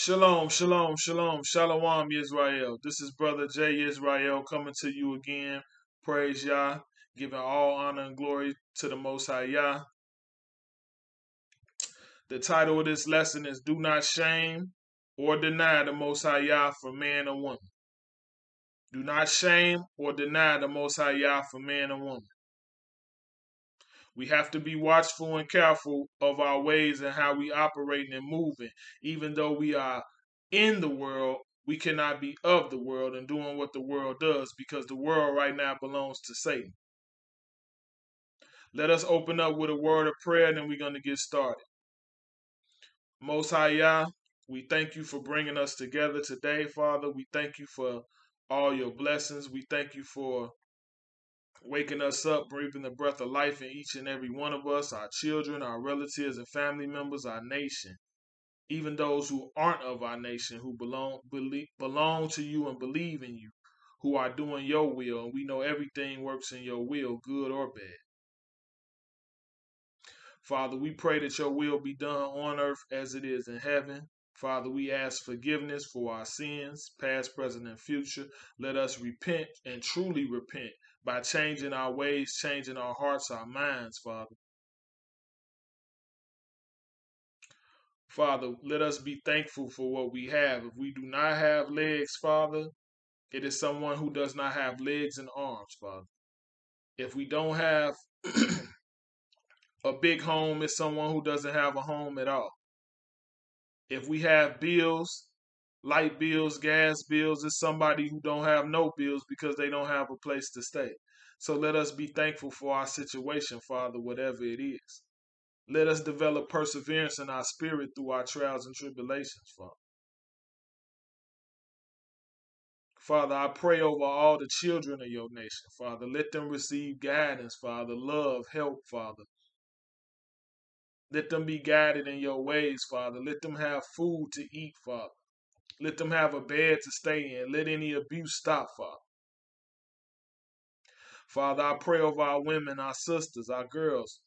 Shalom, shalom, shalom, shalom, Israel. This is Brother J. Israel coming to you again. Praise Yah, giving all honor and glory to the Most High Yah. The title of this lesson is Do Not Shame or Deny the Most High Yah for Man or Woman. Do not shame or deny the Most High Yah for man or woman. We have to be watchful and careful of our ways and how we operate and moving. Even though we are in the world, we cannot be of the world and doing what the world does because the world right now belongs to Satan. Let us open up with a word of prayer and then we're going to get started. Most High Yah, we thank you for bringing us together today, Father. We thank you for all your blessings. We thank you for waking us up, breathing the breath of life in each and every one of us, our children, our relatives and family members, our nation, even those who aren't of our nation, who belong believe, belong to you and believe in you, who are doing your will, and we know everything works in your will, good or bad. Father, we pray that your will be done on earth as it is in heaven. Father, we ask forgiveness for our sins, past, present, and future. Let us repent and truly repent by changing our ways, changing our hearts, our minds, Father. Father, let us be thankful for what we have. If we do not have legs, Father, it is someone who does not have legs and arms, Father. If we don't have a big home, it's someone who doesn't have a home at all. If we have bills, light bills, gas bills, it's somebody who don't have no bills because they don't have a place to stay. So let us be thankful for our situation, Father, whatever it is. Let us develop perseverance in our spirit through our trials and tribulations, Father. Father, I pray over all the children of your nation, Father. Let them receive guidance, Father, love, help, Father. Let them be guided in your ways, Father. Let them have food to eat, Father. Let them have a bed to stay in. Let any abuse stop, Father. Father, I pray over our women, our sisters, our girls.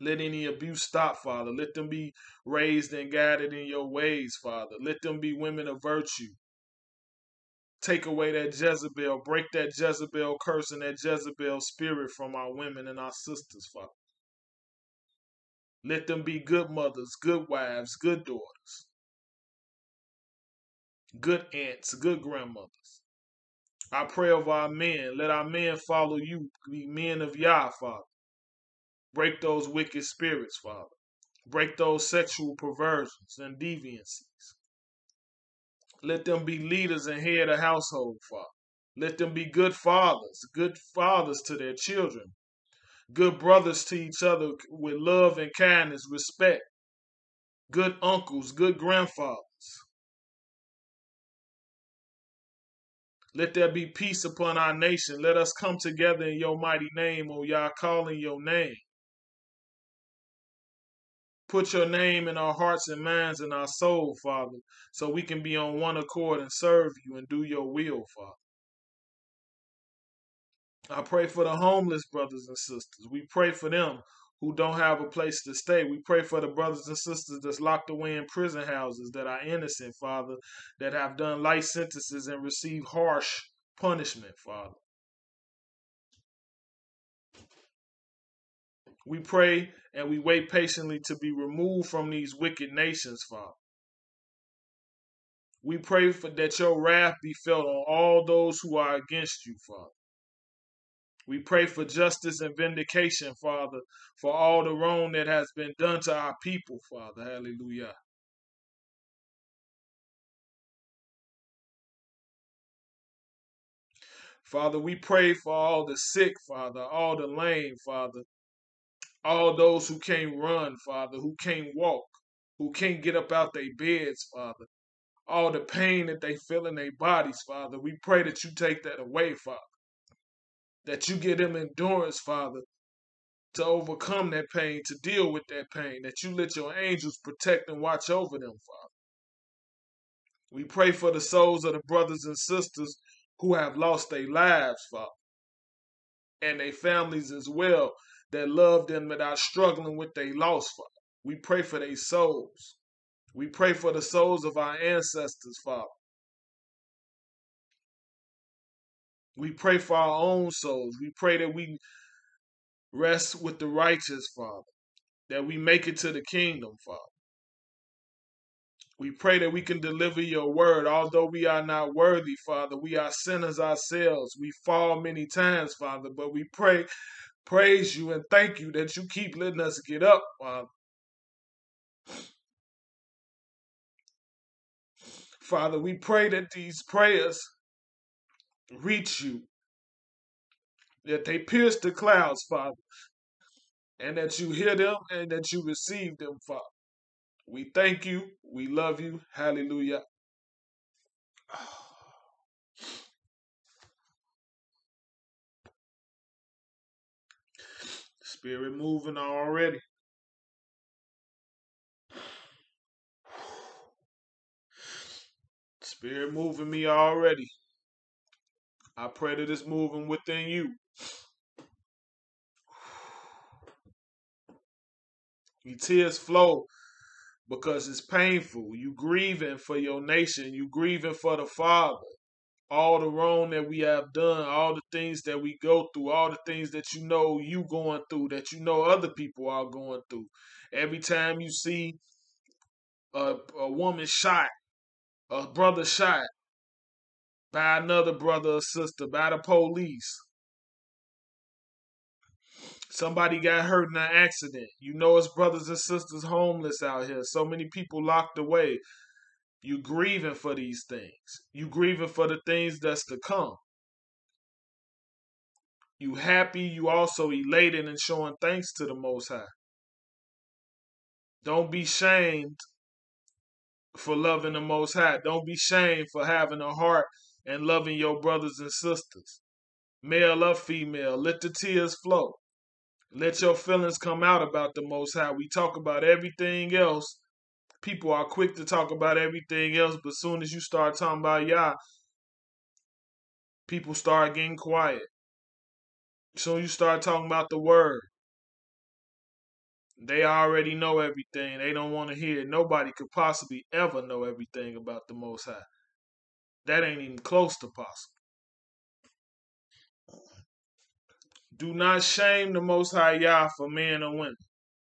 Let any abuse stop, Father. Let them be raised and guided in your ways, Father. Let them be women of virtue. Take away that Jezebel, break that Jezebel curse and that Jezebel spirit from our women and our sisters, Father. Let them be good mothers, good wives, good daughters, good aunts, good grandmothers. I pray over our men. Let our men follow you, be men of Yah, Father. Break those wicked spirits, Father. Break those sexual perversions and deviancies. Let them be leaders and head of household, Father. Let them be good fathers, good fathers to their children, good brothers to each other with love and kindness, respect, good uncles, good grandfathers. Let there be peace upon our nation. Let us come together in your mighty name, O Yah, calling your name. Put your name in our hearts and minds and our soul, Father, so we can be on one accord and serve you and do your will, Father. I pray for the homeless brothers and sisters. We pray for them who don't have a place to stay. We pray for the brothers and sisters that's locked away in prison houses that are innocent, Father, that have done life sentences and received harsh punishment, Father. We pray and we wait patiently to be removed from these wicked nations, Father. We pray for that your wrath be felt on all those who are against you, Father. We pray for justice and vindication, Father, for all the wrong that has been done to our people, Father. Hallelujah. Father, we pray for all the sick, Father, all the lame, Father, all those who can't run, Father, who can't walk, who can't get up out their beds, Father, all the pain that they feel in their bodies, Father. We pray that you take that away, Father, that you give them endurance, Father, to overcome that pain, to deal with that pain, that you let your angels protect and watch over them, Father. We pray for the souls of the brothers and sisters who have lost their lives, Father, and their families as well that love them that are struggling with their loss, Father. We pray for their souls. We pray for the souls of our ancestors, Father. We pray for our own souls. We pray that we rest with the righteous, Father, that we make it to the kingdom, Father. We pray that we can deliver your word, although we are not worthy, Father. We are sinners ourselves. We fall many times, Father, but we pray, praise you, and thank you that you keep letting us get up, Father. Father, we pray that these prayers reach you, that they pierce the clouds, Father, and that you hear them and that you receive them, Father. We thank you. We love you. Hallelujah. Spirit moving already. Spirit moving me already. I pray that it's moving within you. Your tears flow because it's painful. You grieving for your nation. You grieving for the Father. All the wrong that we have done, all the things that we go through, all the things that you know you going through, that you know other people are going through. Every time you see a, a woman shot, a brother shot by another brother or sister, by the police, Somebody got hurt in an accident. You know it's brothers and sisters homeless out here. So many people locked away. You grieving for these things. You grieving for the things that's to come. You happy, you also elated and showing thanks to the Most High. Don't be shamed for loving the Most High. Don't be shamed for having a heart and loving your brothers and sisters, male or female. Let the tears flow. Let your feelings come out about the Most High. We talk about everything else. People are quick to talk about everything else, but soon as you start talking about Yah, people start getting quiet. Soon you start talking about the Word. They already know everything. They don't want to hear. Nobody could possibly ever know everything about the Most High. That ain't even close to possible. Do not shame the Most High Yah for men or women.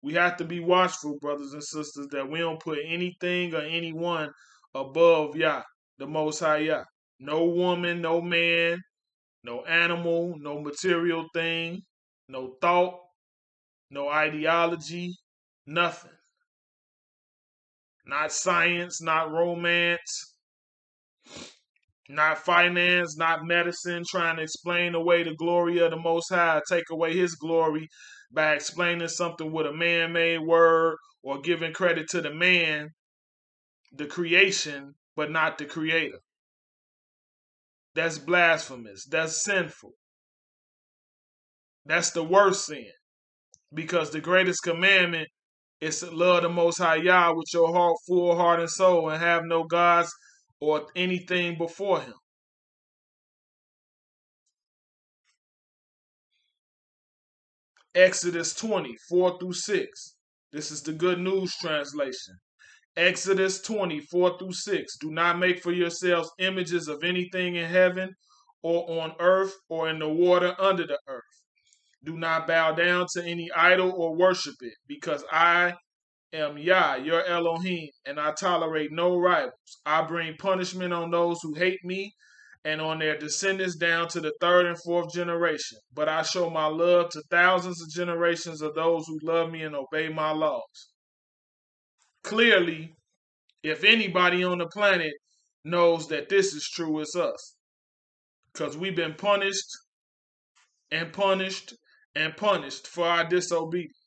We have to be watchful, brothers and sisters, that we don't put anything or anyone above Yah, the Most High Yah. No woman, no man, no animal, no material thing, no thought, no ideology, nothing. Not science, not romance, not finance, not medicine, trying to explain away the glory of the Most High, take away His glory by explaining something with a man made word or giving credit to the man, the creation, but not the creator. That's blasphemous. That's sinful. That's the worst sin. Because the greatest commandment is to love the Most High Yah with your heart, full heart, and soul, and have no gods or anything before him. Exodus 20, 4 through 6. This is the Good News translation. Exodus 20, 4 through 6. Do not make for yourselves images of anything in heaven or on earth or in the water under the earth. Do not bow down to any idol or worship it, because I am Yah, your Elohim, and I tolerate no rivals. I bring punishment on those who hate me and on their descendants down to the third and fourth generation. But I show my love to thousands of generations of those who love me and obey my laws. Clearly, if anybody on the planet knows that this is true, it's us. Because we've been punished and punished and punished for our disobedience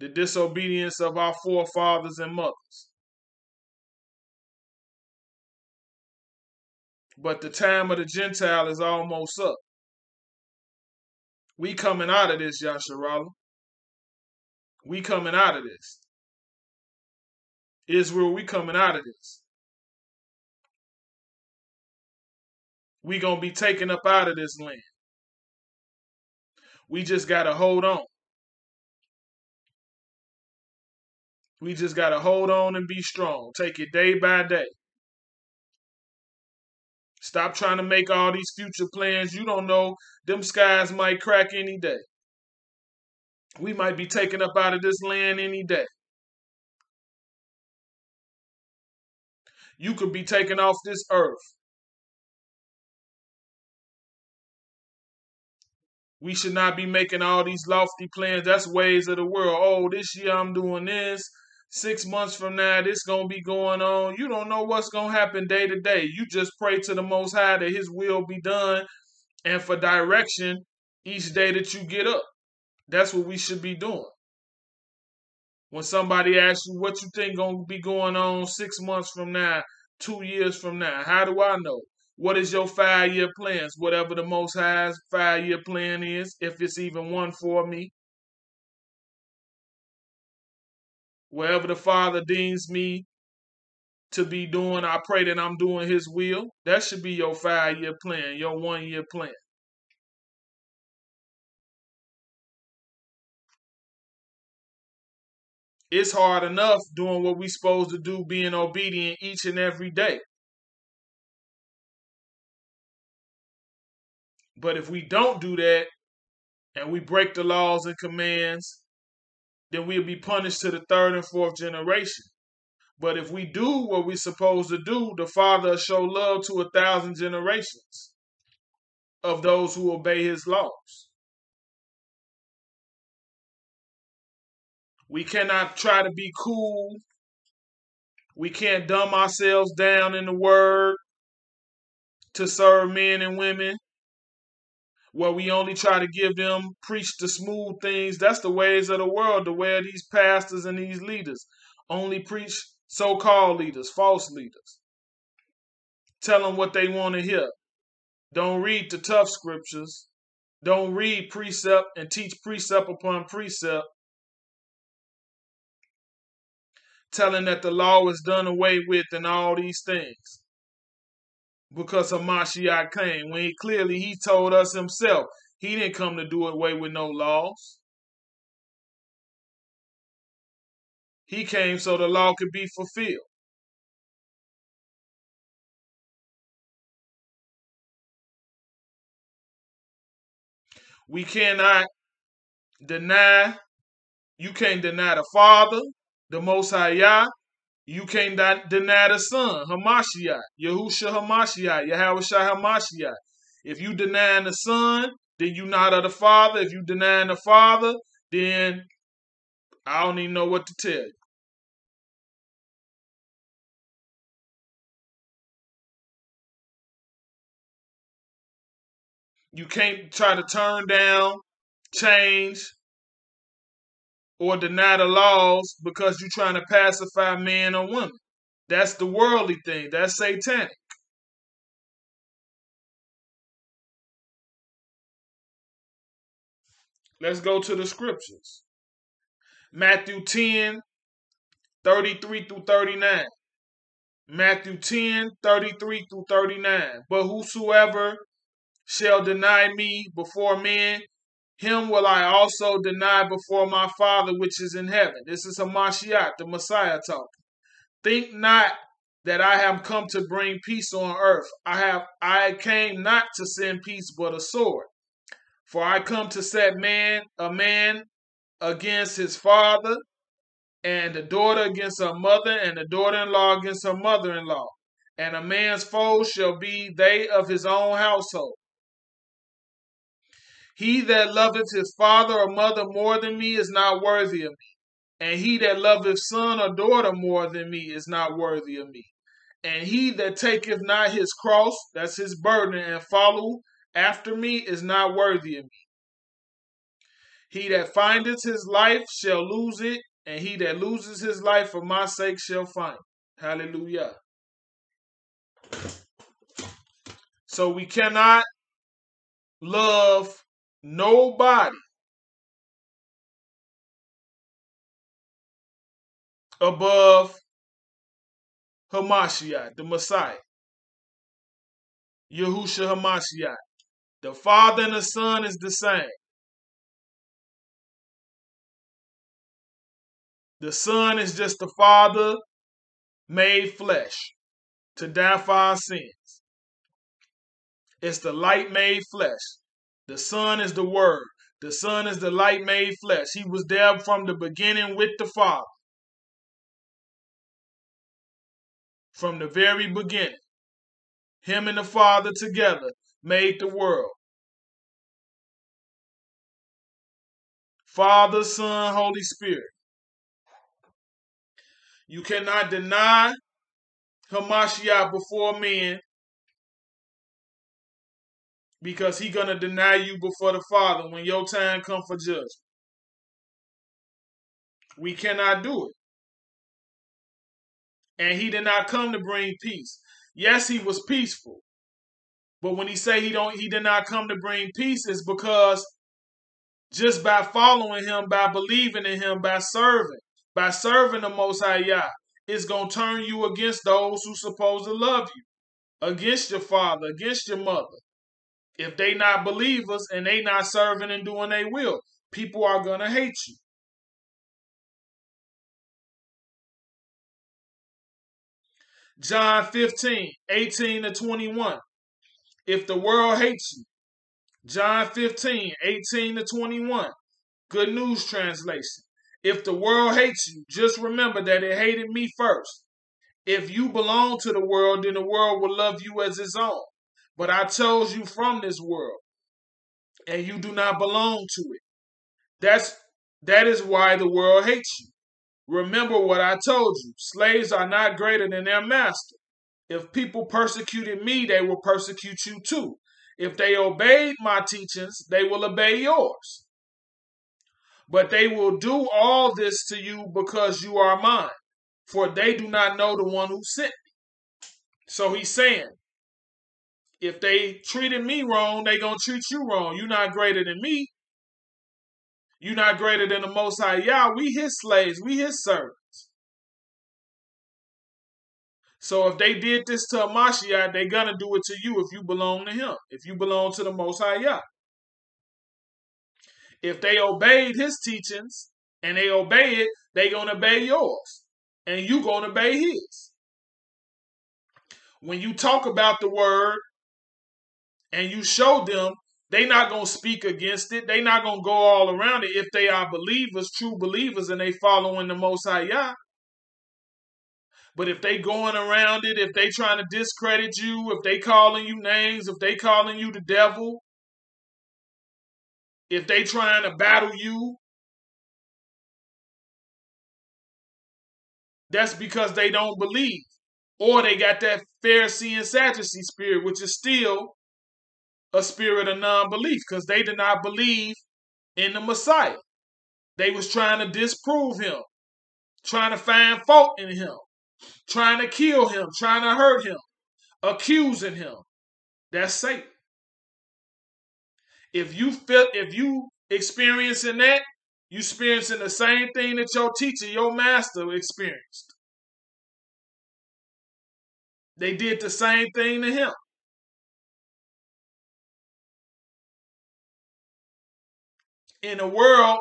the disobedience of our forefathers and mothers. But the time of the Gentile is almost up. We coming out of this, Yasharala. We coming out of this. Israel, we coming out of this. We gonna be taken up out of this land. We just gotta hold on. We just got to hold on and be strong. Take it day by day. Stop trying to make all these future plans. You don't know them skies might crack any day. We might be taken up out of this land any day. You could be taken off this earth. We should not be making all these lofty plans. That's ways of the world. Oh, this year I'm doing this. Six months from now, this gonna be going on. You don't know what's gonna happen day to day. You just pray to the Most High that His will be done, and for direction each day that you get up. That's what we should be doing. When somebody asks you what you think gonna be going on six months from now, two years from now, how do I know? What is your five year plans? Whatever the Most High's five year plan is, if it's even one for me. Wherever the Father deems me to be doing, I pray that I'm doing His will. That should be your five year plan, your one year plan. It's hard enough doing what we're supposed to do, being obedient each and every day. But if we don't do that and we break the laws and commands, then we'll be punished to the third and fourth generation. But if we do what we're supposed to do, the Father will show love to a thousand generations of those who obey his laws. We cannot try to be cool. We can't dumb ourselves down in the word to serve men and women where we only try to give them preach the smooth things. That's the ways of the world, the way of these pastors and these leaders. Only preach so called leaders, false leaders. Tell them what they want to hear. Don't read the tough scriptures. Don't read precept and teach precept upon precept. Telling that the law is done away with and all these things because Hamashiach came when he clearly he told us himself he didn't come to do away with no laws. He came so the law could be fulfilled. We cannot deny, you can't deny the Father, the Most High Yah, you can't deny the Son, Hamashiach, Yahusha Hamashiach, Yahweh Hamashiach. If you deny the Son, then you not of the Father. If you deny the Father, then I don't even know what to tell you. You can't try to turn down, change, or deny the laws because you're trying to pacify men or women. That's the worldly thing. That's satanic. Let's go to the scriptures. Matthew 10, 33 through 39. Matthew 10, 33 through 39. But whosoever shall deny me before men, him will I also deny before my Father which is in heaven. This is Hamashiach, the Messiah talking. Think not that I have come to bring peace on earth. I have I came not to send peace but a sword. For I come to set man a man against his father, and a daughter against her mother, and a daughter-in-law against her mother-in-law. And a man's foes shall be they of his own household. He that loveth his father or mother more than me is not worthy of me. And he that loveth son or daughter more than me is not worthy of me. And he that taketh not his cross, that's his burden, and follow after me is not worthy of me. He that findeth his life shall lose it, and he that loses his life for my sake shall find it. Hallelujah. So we cannot love nobody above Hamashiach, the Messiah. Yahusha Hamashiach. The Father and the Son is the same. The Son is just the Father made flesh to die for our sins. It's the light made flesh. The Son is the Word. The Son is the light made flesh. He was there from the beginning with the Father. From the very beginning. Him and the Father together made the world. Father, Son, Holy Spirit. You cannot deny Hamashiach before men because he gonna deny you before the Father when your time come for judgment. We cannot do it. And he did not come to bring peace. Yes, he was peaceful. But when he say he don't he did not come to bring peace, it's because just by following him, by believing in him, by serving, by serving the Most High Yah, it's going to turn you against those who supposed to love you, against your father, against your mother. If they not believers and they not serving and doing their will, people are to hate you. John 15, 18 to 21. If the world hates you, John 15, 18 to 21. Good News Translation. If the world hates you, just remember that it hated me first. If you belong to the world, then the world will love you as its own. But I chose you from this world, and you do not belong to it. That's that is why the world hates you. Remember what I told you. Slaves are not greater than their master. If people persecuted me, they will persecute you too. If they obeyed my teachings, they will obey yours. But they will do all this to you because you are mine, for they do not know the one who sent me. So he's saying, if they treated me wrong, they gonna treat you wrong. You're not greater than me. You're not greater than the Most High Yah. We His slaves. We His servants. So if they did this to a Mashiach, they're gonna do it to you if you belong to him, if you belong to the Most High Yah. If they obeyed his teachings and they obey it, they gonna obey yours. And you gonna obey his. When you talk about the word and you show them, they not gonna speak against it. They not gonna go all around it if they are believers, true believers, and they following the Most High Yah. But if they going around it, if they trying to discredit you, if they calling you names, if they calling you the devil, if they trying to battle you, that's because they don't believe. Or they got that Pharisee and Sadducee spirit, which is still a spirit of non-belief, because they did not believe in the Messiah. They was trying to disprove him, trying to find fault in him trying to kill him, trying to hurt him, accusing him. That's Satan. If you feel if you experiencing that, you experiencing the same thing that your teacher, your master experienced. They did the same thing to him. In the world,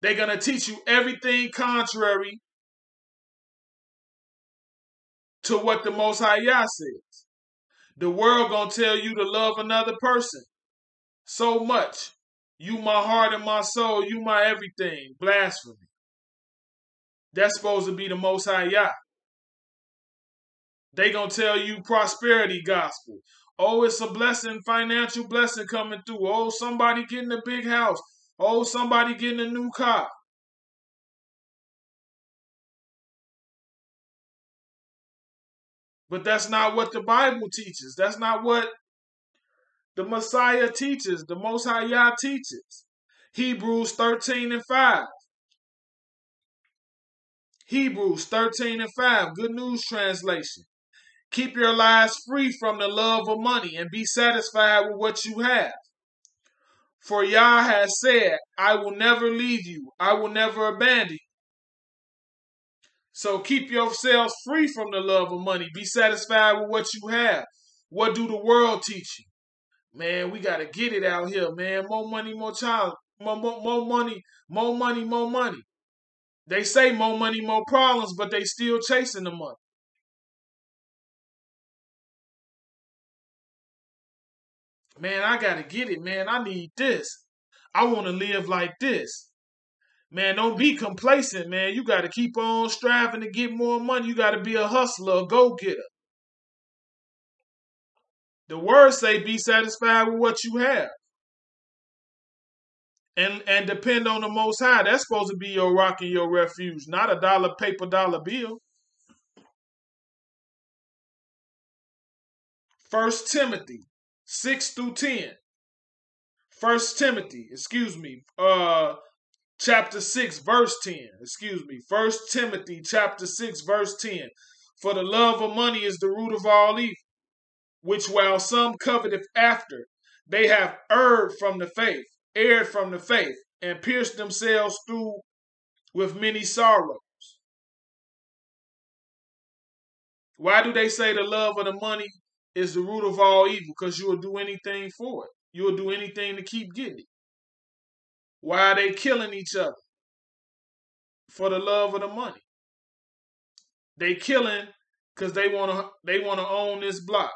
they're going to teach you everything contrary to what the Most High Yah says. The world gonna tell you to love another person so much. You my heart and my soul, you my everything. Blasphemy. That's supposed to be the Most High Yah. They gonna tell you prosperity gospel. Oh, it's a blessing, financial blessing coming through. Oh, somebody getting a big house. Oh, somebody getting a new car. But that's not what the Bible teaches. That's not what the Messiah teaches, the Most High Yah teaches. Hebrews 13 and 5. Hebrews 13 and 5, Good News Translation. Keep your lives free from the love of money and be satisfied with what you have. For Yah has said, I will never leave you, I will never abandon you. So keep yourselves free from the love of money. Be satisfied with what you have. What do the world teach you? Man, we gotta get it out here, man. More money, more child. More, more, more money, more money, more money. They say more money, more problems, but they still chasing the money. Man, I gotta get it, man. I need this. I want to live like this. Man, don't be complacent, man. You got to keep on striving to get more money. You got to be a hustler, a go getter. The words say be satisfied with what you have. And and depend on the most high. That's supposed to be your rock and your refuge, not a dollar paper dollar bill. First Timothy 6 through 10. First Timothy, excuse me, uh chapter 6 verse 10. Excuse me. First Timothy chapter 6 verse 10. For the love of money is the root of all evil which while some coveteth after, they have erred from the faith, erred from the faith, and pierced themselves through with many sorrows. Why do they say the love of the money is the root of all evil? Because you will do anything for it. You will do anything to keep getting it. Why are they killing each other? For the love of the money. They killing because they want to they want to own this block.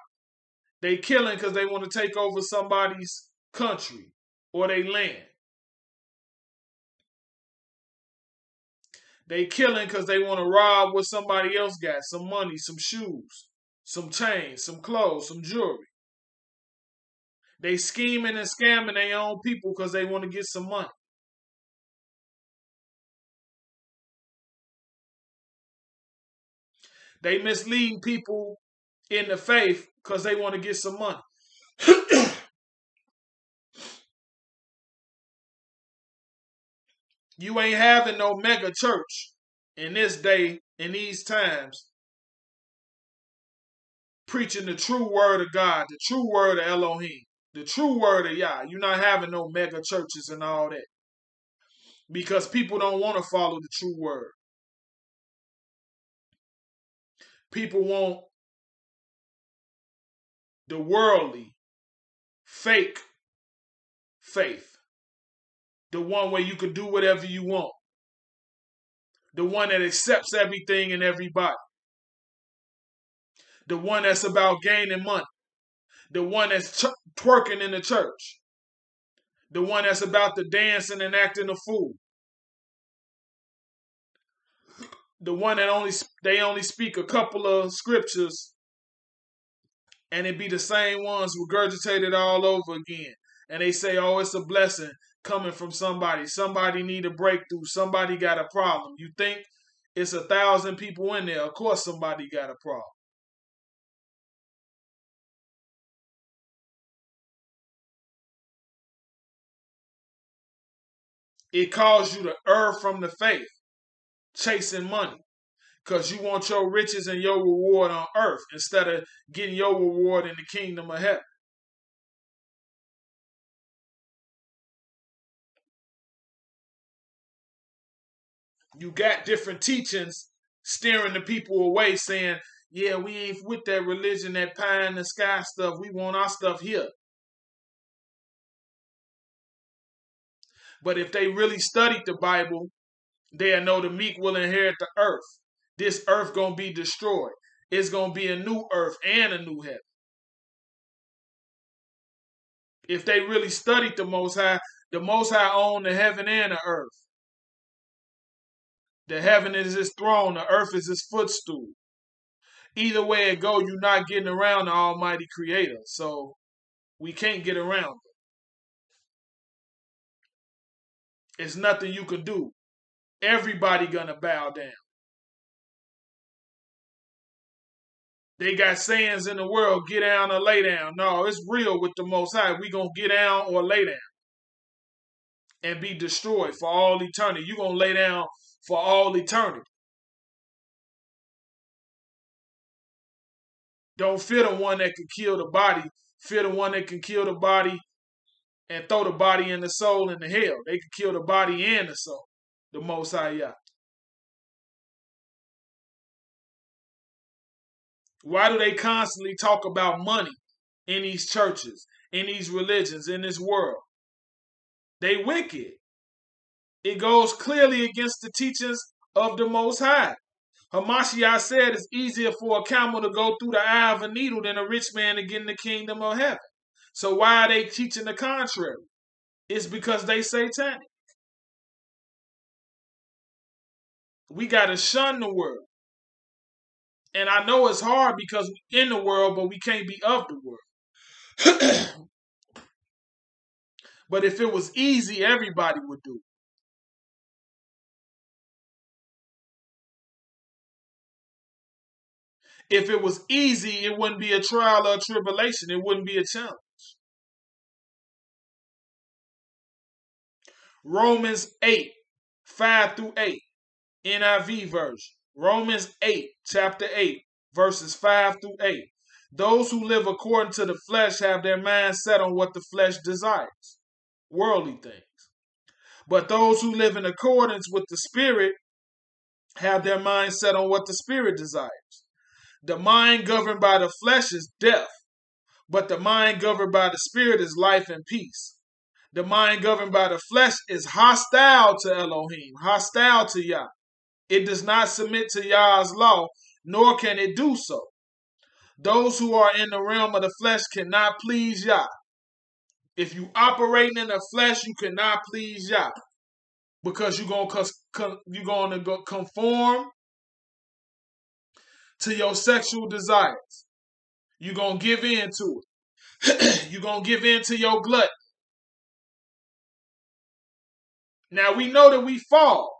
They killing because they want to take over somebody's country or their land. They killing because they want to rob what somebody else got. Some money, some shoes, some chains, some clothes, some jewelry. They scheming and scamming their own people because they want to get some money. They misleading people in the faith because they want to get some money. you ain't having no mega church in this day, in these times, preaching the true word of God, the true word of Elohim, the true word of Yah. You're not having no mega churches and all that. Because people don't want to follow the true word. People want the worldly, fake faith. The one where you can do whatever you want. The one that accepts everything and everybody. The one that's about gaining money. The one that's ch- twerking in the church. The one that's about the dancing and acting a fool. The one that only they only speak a couple of scriptures and it be the same ones regurgitated all over again. And they say, oh, it's a blessing coming from somebody. Somebody need a breakthrough. Somebody got a problem. You think it's a thousand people in there. Of course somebody got a problem. It calls you to err from the faith, chasing money because you want your riches and your reward on earth instead of getting your reward in the kingdom of heaven. You got different teachings steering the people away, saying, Yeah, we ain't with that religion, that pie in the sky stuff. We want our stuff here. But if they really studied the Bible, they'll know the meek will inherit the earth this earth gonna be destroyed. It's gonna be a new earth and a new heaven. If they really studied the Most High, the Most High own the heaven and the earth. The heaven is his throne, the earth is his footstool. Either way it go, you're not getting around the Almighty Creator. So we can't get around it. It's nothing you can do. Everybody gonna bow down. They got sayings in the world, get down or lay down. No, it's real with the Most High. We gonna get down or lay down and be destroyed for all eternity. You gonna lay down for all eternity. Don't fear the one that can kill the body. Fear the one that can kill the body and throw the body and the soul into hell. They can kill the body and the soul. The Most High Yah. Why do they constantly talk about money in these churches, in these religions, in this world? They wicked. It goes clearly against the teachings of the Most High. Hamashiach said it's easier for a camel to go through the eye of a needle than a rich man to get in the kingdom of heaven. So why are they teaching the contrary? It's because they satanic. We got to shun the world. And I know it's hard because we're in the world, but we can't be of the world. but if it was easy, everybody would do it. If it was easy, it wouldn't be a trial or a tribulation. It wouldn't be a challenge. Romans 8, 5 through 8, NIV version. Romans 8, chapter 8, verses 5 through 8. Those who live according to the flesh have their mind set on what the flesh desires, worldly things. But those who live in accordance with the Spirit have their mind set on what the Spirit desires. The mind governed by the flesh is death, but the mind governed by the Spirit is life and peace. The mind governed by the flesh is hostile to Elohim, hostile to Yah. It does not submit to Yah's law, nor can it do so. Those who are in the realm of the flesh cannot please Yah. If you operating in the flesh, you cannot please Yah because you're gonna you're gonna go conform to your sexual desires. You're gonna give in to it. you're gonna give in to your glut. Now we know that we fall.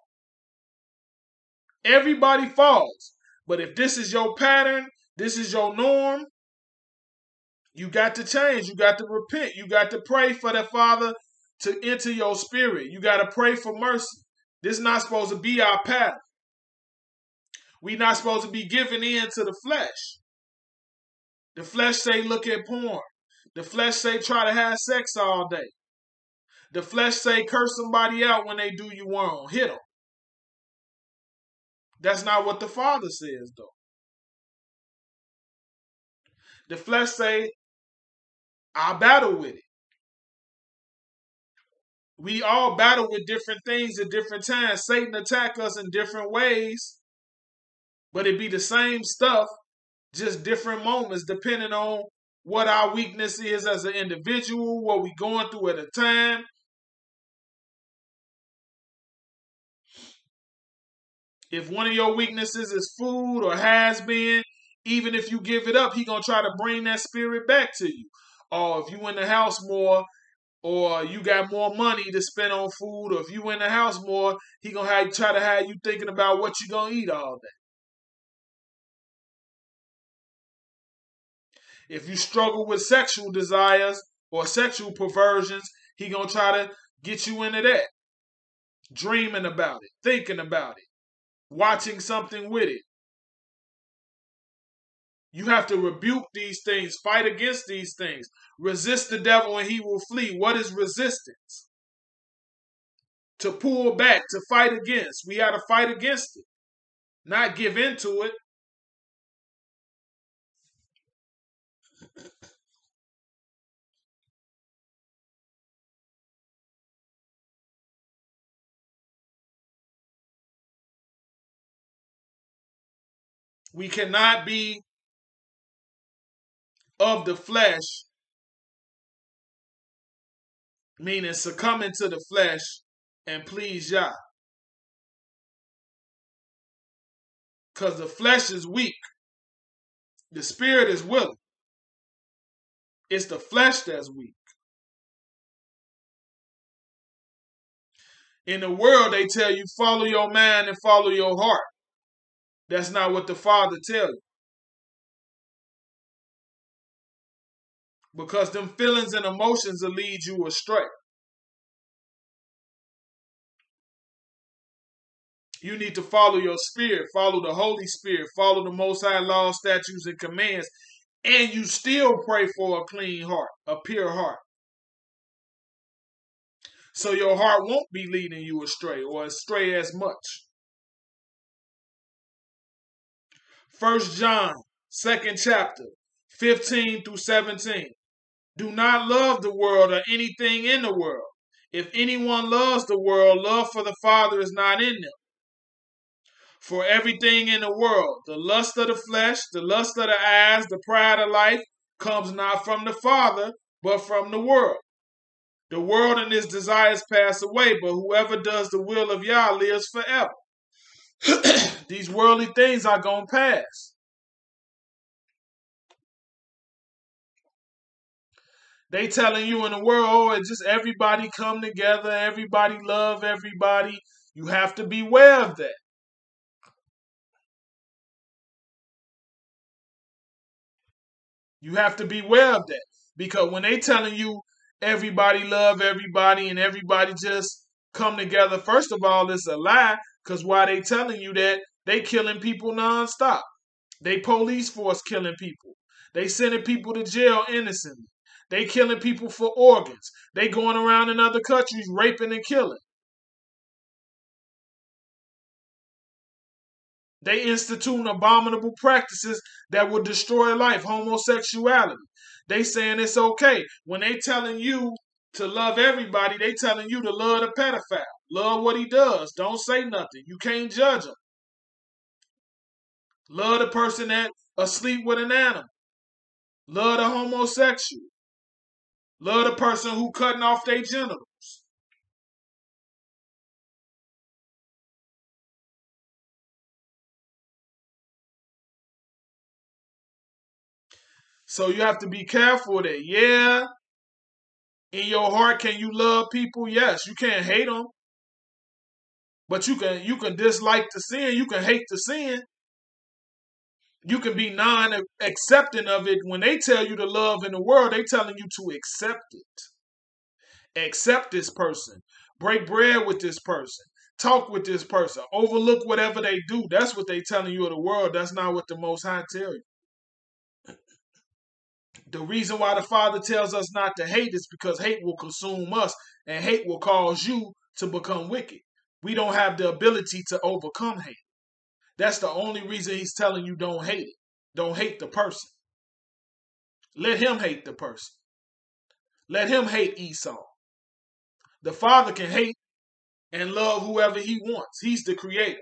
Everybody falls. But if this is your pattern, this is your norm, you got to change. You got to repent. You got to pray for the Father to enter your spirit. You got to pray for mercy. This is not supposed to be our path. We're not supposed to be giving in to the flesh. The flesh say look at porn. The flesh say try to have sex all day. The flesh say curse somebody out when they do you wrong. Hit them. That's not what the Father says, though. The flesh say, I battle with it. We all battle with different things at different times. Satan attack us in different ways, but it be the same stuff, just different moments, depending on what our weakness is as an individual, what we going through at a time, If one of your weaknesses is food or has been, even if you give it up, he gonna try to bring that spirit back to you. Or if you in the house more, or you got more money to spend on food, or if you in the house more, he gonna have, try to have you thinking about what you gonna eat all day. If you struggle with sexual desires or sexual perversions, he gonna try to get you into that. Dreaming about it, thinking about it watching something with it. You have to rebuke these things, fight against these things, resist the devil and he will flee. What is resistance? To pull back, to fight against. We got to fight against it, not give in to it. We cannot be of the flesh, meaning succumbing to the flesh and please Yah. Because the flesh is weak, the spirit is willing. It's the flesh that's weak. In the world, they tell you follow your mind and follow your heart. That's not what the Father tell you. Because them feelings and emotions will lead you astray. You need to follow your spirit, follow the Holy Spirit, follow the Most High law, statutes, and commands, and you still pray for a clean heart, a pure heart. So your heart won't be leading you astray or astray as much. First John, second chapter, 15 through 17. Do not love the world or anything in the world. If anyone loves the world, love for the Father is not in them. For everything in the world, the lust of the flesh, the lust of the eyes, the pride of life, comes not from the Father, but from the world. The world and its desires pass away, but whoever does the will of Yah lives forever. These worldly things are going to pass. They telling you in the world, oh, it's just everybody come together, everybody love everybody. You have to beware of that. You have to beware of that because when they telling you everybody love everybody and everybody just come together, first of all, it's a lie because why they telling you that they killing people nonstop. They police force killing people. They sending people to jail innocently. They killing people for organs. They going around in other countries raping and killing. They instituting abominable practices that will destroy life, homosexuality. They saying it's okay. When they telling you to love everybody, they telling you to love the pedophile. Love what he does. Don't say nothing. You can't judge him. Love the person that asleep with an animal. Love the homosexual. Love the person who cutting off their genitals. So you have to be careful that, yeah, in your heart, can you love people? Yes, you can't hate them. But you can you can dislike the sin, you can hate the sin. You can be non-accepting of it. When they tell you to love in the world, they telling you to accept it. Accept this person. Break bread with this person. Talk with this person. Overlook whatever they do. That's what they telling you of the world. That's not what the Most High tell you. The reason why the Father tells us not to hate is because hate will consume us and hate will cause you to become wicked. We don't have the ability to overcome hate. That's the only reason he's telling you don't hate it. Don't hate the person. Let him hate the person. Let him hate Esau. The Father can hate and love whoever he wants. He's the creator,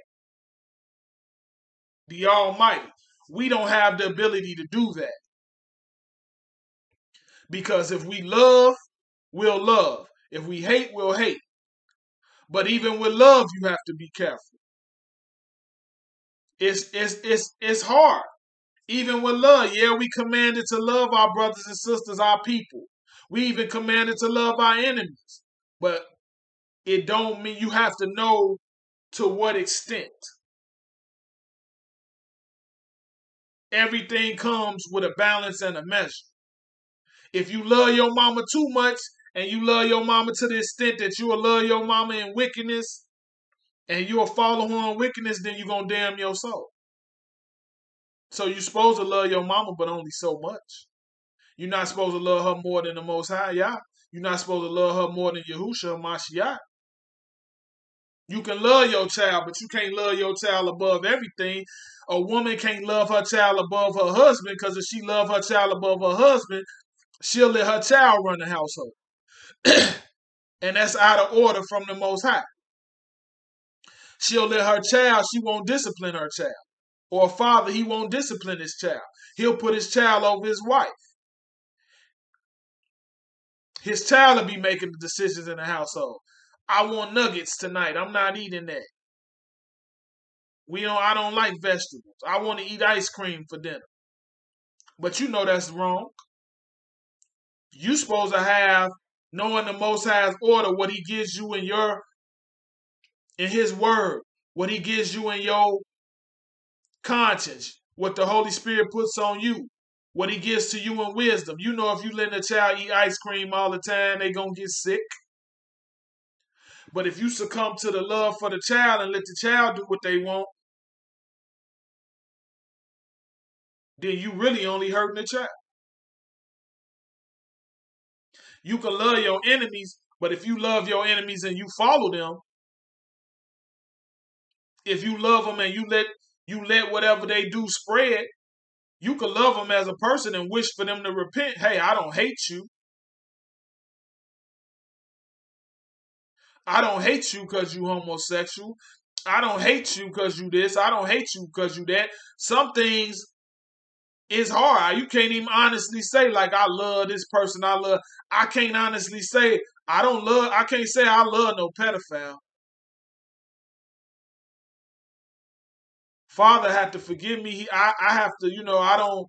the Almighty. We don't have the ability to do that. Because if we love, we'll love. If we hate, we'll hate. But even with love, you have to be careful. It's it's it's it's hard. Even with love, yeah, we commanded to love our brothers and sisters, our people. We even commanded to love our enemies. But it don't mean you have to know to what extent. Everything comes with a balance and a measure. If you love your mama too much and you love your mama to the extent that you will love your mama in wickedness and you'll follow her in wickedness, then you're going to damn your soul. So you're supposed to love your mama, but only so much. You're not supposed to love her more than the Most High, yeah. You're not supposed to love her more than Yahusha Mashiach. You can love your child, but you can't love your child above everything. A woman can't love her child above her husband because if she love her child above her husband, she'll let her child run the household. And that's out of order from the Most High. She'll let her child, she won't discipline her child. Or a father, he won't discipline his child. He'll put his child over his wife. His child will be making the decisions in the household. I want nuggets tonight. I'm not eating that. We don't I don't like vegetables. I want to eat ice cream for dinner. But you know that's wrong you supposed to have knowing the most high's order what he gives you in your in his word what he gives you in your conscience what the holy spirit puts on you what he gives to you in wisdom. You know if you let a child eat ice cream all the time they gonna get sick. But if you succumb to the love for the child and let the child do what they want then you really only hurting the child you can love your enemies, but if you love your enemies and you follow them, if you love them and you let you let whatever they do spread, you can love them as a person and wish for them to repent. Hey, I don't hate you. I don't hate you because you homosexual. I don't hate you because you this. I don't hate you because you that. Some things is hard. You can't even honestly say like I love this person. I love. I can't honestly say I don't love. I can't say I love no pedophile. Father had to forgive me. He, I, I have to, you know, I don't,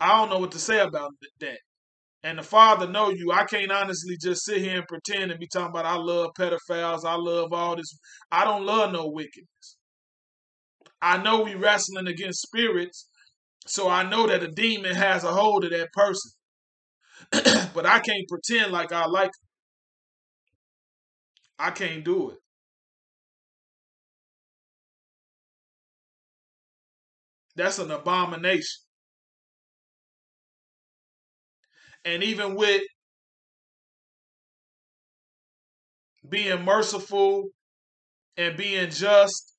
I don't know what to say about that. And the Father know you. I can't honestly just sit here and pretend and be talking about I love pedophiles. I love all this. I don't love no wickedness. I know we wrestling against spirits, so I know that a demon has a hold of that person. but I can't pretend like I like. I can't do it. That's an abomination. And even with being merciful and being just,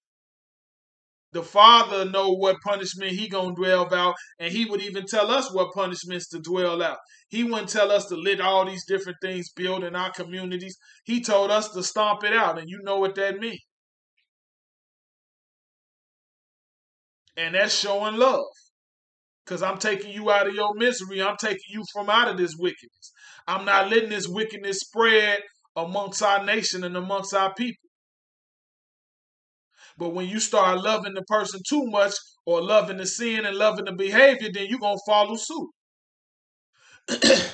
the father know what punishment he gonna dwell out, and he would even tell us what punishments to dwell out. He wouldn't tell us to let all these different things build in our communities. He told us to stomp it out, and you know what that means. And that's showing love. Because I'm taking you out of your misery. I'm taking you from out of this wickedness. I'm not letting this wickedness spread amongst our nation and amongst our people. But when you start loving the person too much or loving the sin and loving the behavior, then you're going to follow suit.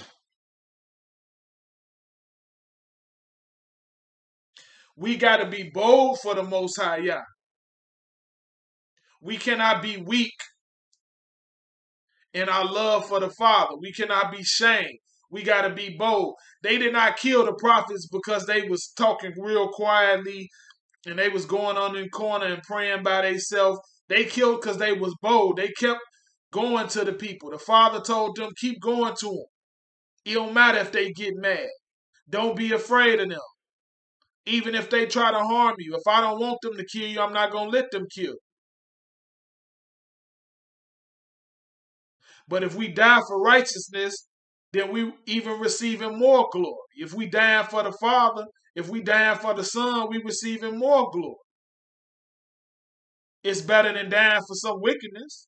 we got to be bold for the Most High. We cannot be weak in our love for the Father. We cannot be shamed. We got to be bold. They did not kill the prophets because they was talking real quietly and they was going on in corner and praying by themselves. They killed because they was bold. They kept going to the people. The Father told them, keep going to them. It don't matter if they get mad. Don't be afraid of them. Even if they try to harm you. If I don't want them to kill you, I'm not going to let them kill. But if we die for righteousness, then we even receiving more glory. If we die for the Father, if we die for the Son, we receiving more glory. It's better than dying for some wickedness.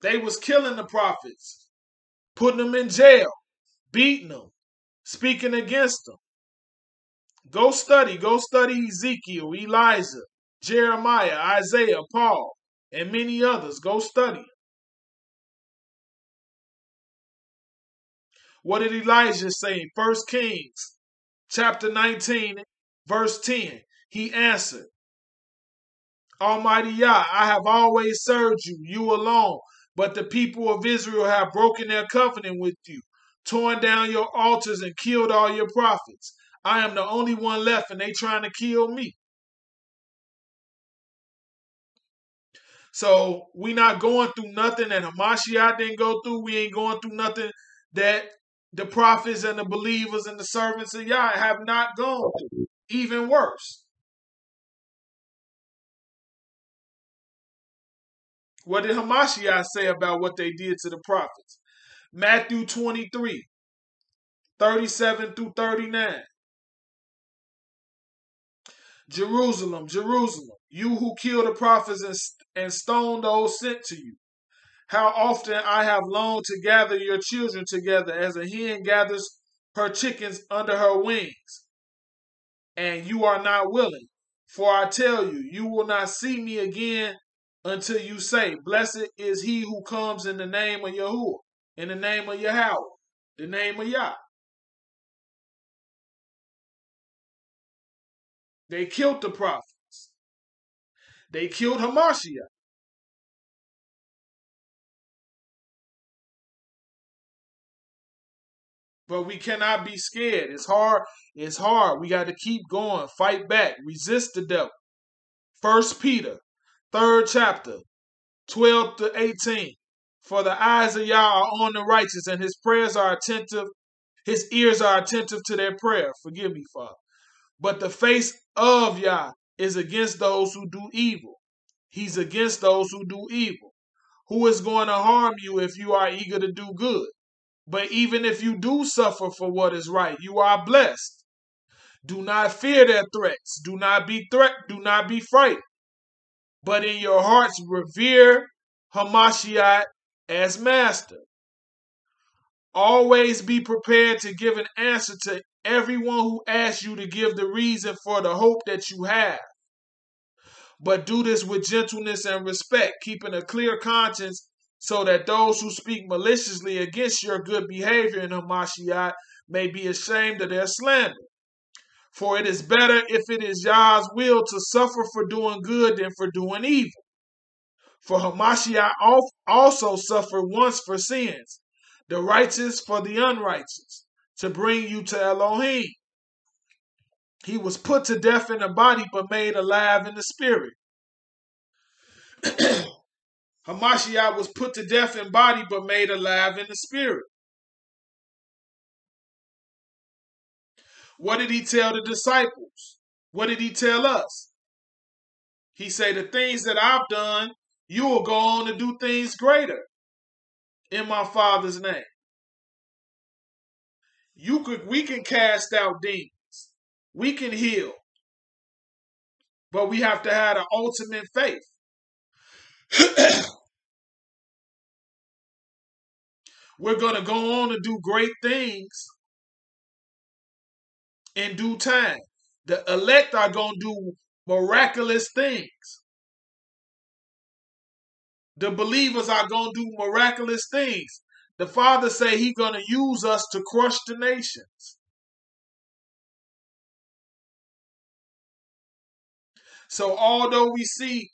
They was killing the prophets, putting them in jail, beating them, speaking against them. Go study, go study Ezekiel, Elijah, Jeremiah, Isaiah, Paul and many others. Go study. What did Elijah say in 1 Kings chapter 19, verse 10? He answered, Almighty Yah, I have always served you, you alone, but the people of Israel have broken their covenant with you, torn down your altars, and killed all your prophets. I am the only one left, and they trying to kill me. So we not going through nothing that Hamashiach didn't go through. We ain't going through nothing that the prophets and the believers and the servants of Yah have not gone. Even worse. What did Hamashiach say about what they did to the prophets? Matthew 23, 37 through 39. Jerusalem, Jerusalem, you who kill the prophets and, and stone those sent to you. How often I have longed to gather your children together as a hen gathers her chickens under her wings, and you are not willing. For I tell you, you will not see me again until you say, Blessed is he who comes in the name of Yahuwah, in the name of Yahweh, the name of Yah. They killed the prophets. They killed Hamashiach. But we cannot be scared. It's hard. It's hard. We got to keep going. Fight back. Resist the devil. First Peter, third chapter, 12 to 18. For the eyes of Yah are on the righteous, and his prayers are attentive. His ears are attentive to their prayer. Forgive me, Father. But the face of Yah is against those who do evil. He's against those who do evil. Who is going to harm you if you are eager to do good? But even if you do suffer for what is right, you are blessed. Do not fear their threats. Do not be threat. Do not be frightened. But in your hearts revere Hamashiach as master. Always be prepared to give an answer to everyone who asks you to give the reason for the hope that you have. But do this with gentleness and respect, keeping a clear conscience so that those who speak maliciously against your good behavior in Hamashiach may be ashamed of their slander. For it is better if it is Yah's will to suffer for doing good than for doing evil. For Hamashiach also suffered once for sins, the righteous for the unrighteous, to bring you to Elohim. He was put to death in the body, but made alive in the spirit. Hamashiach was put to death in body, but made alive in the spirit. What did he tell the disciples? What did he tell us? He said, The things that I've done, you will go on to do things greater in my Father's name. You could we can cast out demons. We can heal. But we have to have the ultimate faith. We're going to go on to do great things in due time. The elect are going to do miraculous things. The believers are going to do miraculous things. The Father say He's going to use us to crush the nations. So although we see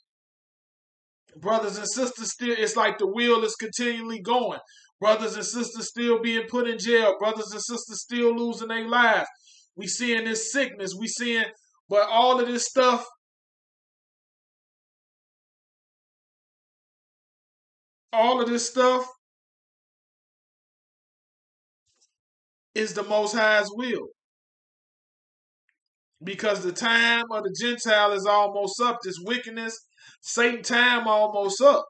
brothers and sisters still, it's like the wheel is continually going. Brothers and sisters still being put in jail. Brothers and sisters still losing their lives. We seeing this sickness. We seeing, but all of this stuff all of this stuff is the Most High's will. Because the time of the Gentile is almost up. This wickedness, Satan time almost up.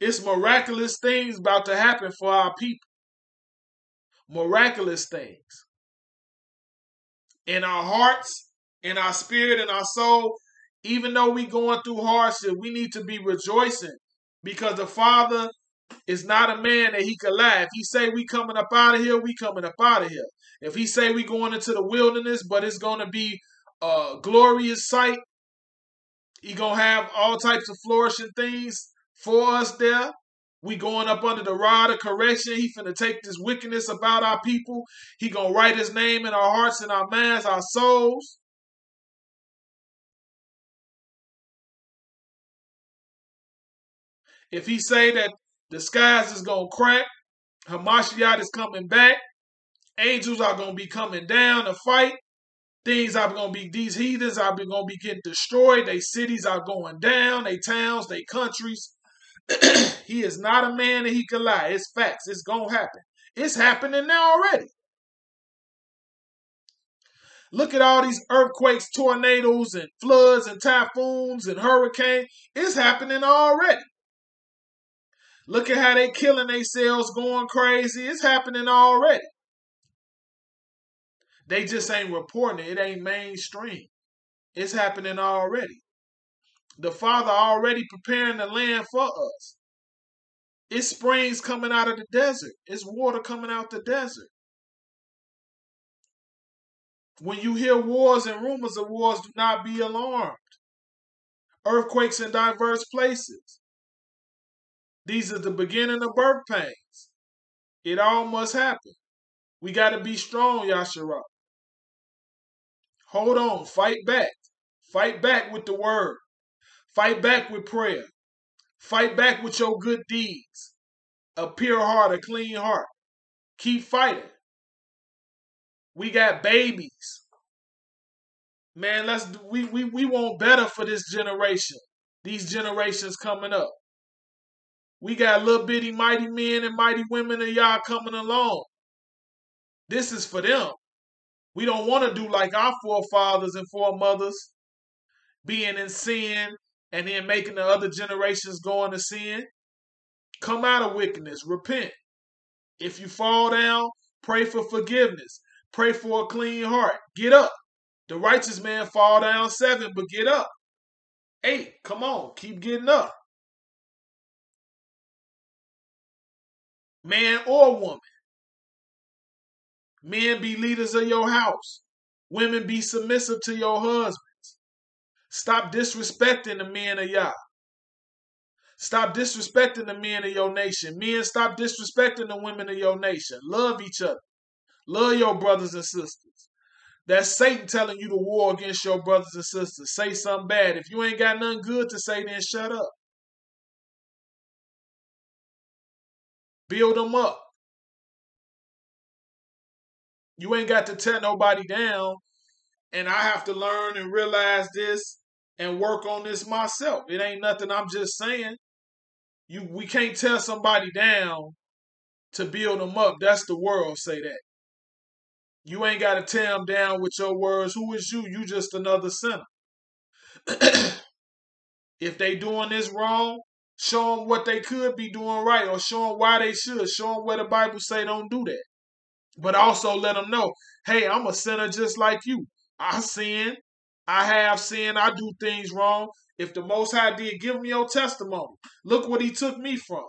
It's miraculous things about to happen for our people. Miraculous things. In our hearts, in our spirit, in our soul, even though we going through hardship, we need to be rejoicing because the Father is not a man that he could lie. If he say we coming up out of here, we coming up out of here. If he say we going into the wilderness, but it's going to be a glorious sight, he gonna have all types of flourishing things for us there. We going up under the rod of correction. He finna take this wickedness about our people. He gonna write his name in our hearts and our minds, our souls. If he say that the skies is gonna crack, Hamashiach is coming back, angels are gonna be coming down to fight, things are gonna be these heathens are gonna be getting destroyed, they cities are going down, they towns, they countries. he is not a man that he can lie. It's facts. It's gonna happen. It's happening now already. Look at all these earthquakes, tornadoes, and floods, and typhoons, and hurricanes. It's happening already. Look at how they killing themselves, going crazy. It's happening already. They just ain't reporting it. It ain't mainstream. It's happening already. The Father already preparing the land for us. It's springs coming out of the desert. It's water coming out the desert. When you hear wars and rumors of wars, do not be alarmed. Earthquakes in diverse places. These are the beginning of birth pains. It all must happen. We got to be strong, Yasharah. Hold on. Fight back. Fight back with the word. Fight back with prayer. Fight back with your good deeds. A pure heart, a clean heart. Keep fighting. We got babies. Man, let's we we we want better for this generation. These generations coming up. We got little bitty mighty men and mighty women of y'all coming along. This is for them. We don't want to do like our forefathers and foremothers, being in sin and then making the other generations go into sin. Come out of wickedness, repent. If you fall down, pray for forgiveness. Pray for a clean heart. Get up. The righteous man fall down seven, but get up. Eight. Come on. Keep getting up. Man or woman. Men be leaders of your house. Women be submissive to your husbands. Stop disrespecting the men of Yah. Stop disrespecting the men of your nation. Men, stop disrespecting the women of your nation. Love each other. Love your brothers and sisters. That's Satan telling you to war against your brothers and sisters. Say something bad. If you ain't got nothing good to say, then shut up. Build them up. You ain't got to tear nobody down. And I have to learn and realize this and work on this myself. It ain't nothing I'm just saying. You we can't tear somebody down to build them up. That's the world say that. You ain't got to tear them down with your words. Who is you? You just another sinner. if they doing this wrong, show them what they could be doing right, or show them why they should. Show them where the Bible say don't do that. But also let them know, hey, I'm a sinner just like you. I sin. I have sin. I do things wrong. If the Most High did, give me your testimony. Look what He took me from.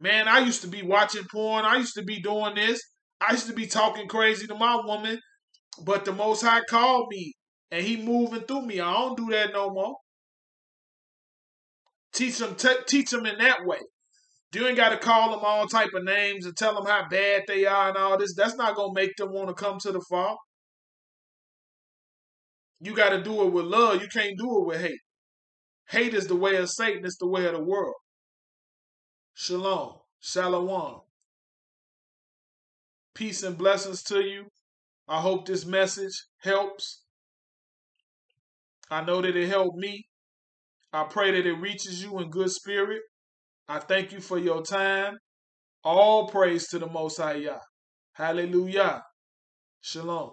Man, I used to be watching porn. I used to be doing this. I used to be talking crazy to my woman. But the Most High called me, and He moving through me. I don't do that no more. Teach them, t- teach them in that way. You ain't got to call them all type of names and tell them how bad they are and all this. That's not gonna make them want to come to the fall. You got to do it with love. You can't do it with hate. Hate is the way of Satan. It's the way of the world. Shalom. Shalom. Peace and blessings to you. I hope this message helps. I know that it helped me. I pray that it reaches you in good spirit. I thank you for your time. All praise to the Most High Yah. Hallelujah. Shalom.